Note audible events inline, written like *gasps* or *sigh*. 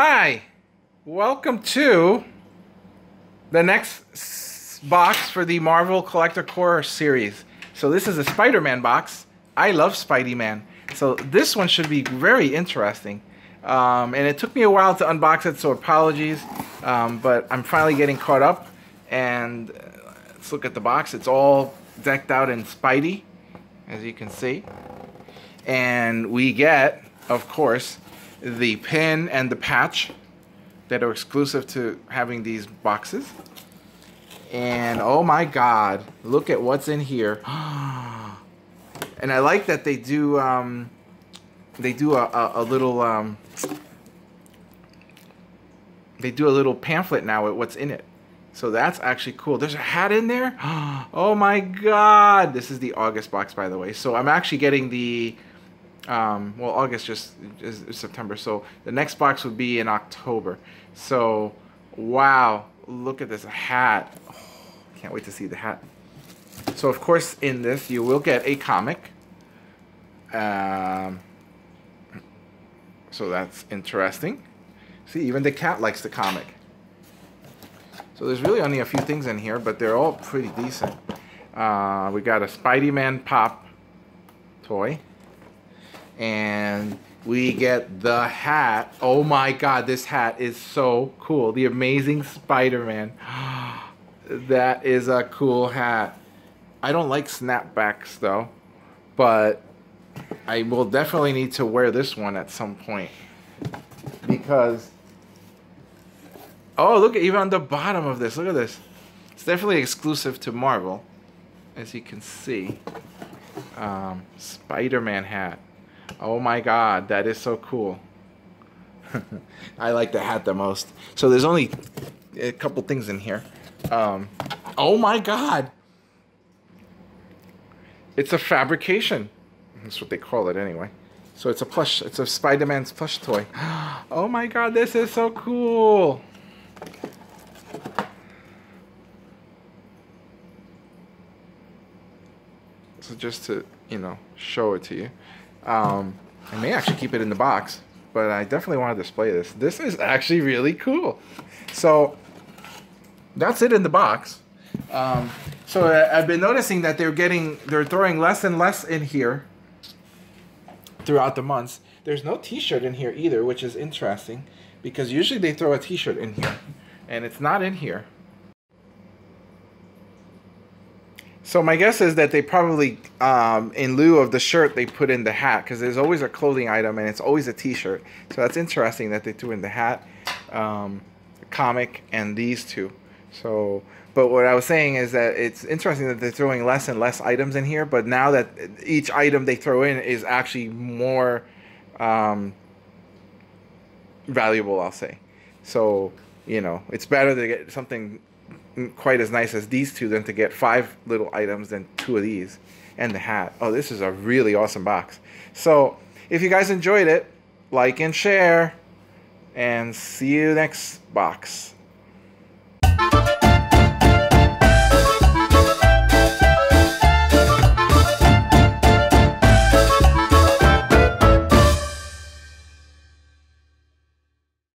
Hi, welcome to the next box for the Marvel Collector Corps series. So this is a Spider-Man box. I love Spidey-Man. So this one should be very interesting. Um, and it took me a while to unbox it, so apologies. Um, but I'm finally getting caught up. And uh, let's look at the box. It's all decked out in Spidey, as you can see. And we get, of course, the pin and the patch that are exclusive to having these boxes. And oh my god, look at what's in here. *gasps* and I like that they do um, they do a, a, a little um, they do a little pamphlet now with what's in it. So that's actually cool. There's a hat in there. *gasps* Oh my god. This is the August box by the way. So I'm actually getting the um, well, August just is, September, so the next box would be in October. So, wow, look at this hat. Oh, can't wait to see the hat. So, of course, in this, you will get a comic. Um, so that's interesting. See, even the cat likes the comic. So there's really only a few things in here, but they're all pretty decent. Uh, we got a Spidey-Man pop toy and we get the hat. Oh my god, this hat is so cool. The Amazing Spider-Man. *gasps* that is a cool hat. I don't like snapbacks though, but I will definitely need to wear this one at some point because oh look at even on the bottom of this look at this it's definitely exclusive to Marvel as you can see um, Spider-Man hat Oh my god, that is so cool. *laughs* I like the hat the most. So there's only a couple things in here. Um, oh my god! It's a Fabrikation. That's what they call it anyway. So it's a plush, it's a Spider-Man's plush toy. *gasps* Oh my god, this is so cool! So just to, you know, show it to you. Um, I may actually keep it in the box, but I definitely want to display this. This is actually really cool. So that's it in the box. Um, so I've been noticing that they're getting, they're throwing less and less in here throughout the months. There's no t-shirt in here either, which is interesting because usually they throw a t-shirt in here and it's not in here. So my guess is that they probably, um, in lieu of the shirt, they put in the hat because there's always a clothing item and it's always a T-shirt. So that's interesting that they threw in the hat, um, comic, and these two. So, but what I was saying is that it's interesting that they're throwing less and less items in here. But now that each item they throw in is actually more um, valuable, I'll say. So you know, it's better to get something quite as nice as these two than to get five little items than two of these and the hat. Oh, this is a really awesome box. So if you guys enjoyed it, like and share and see you next box.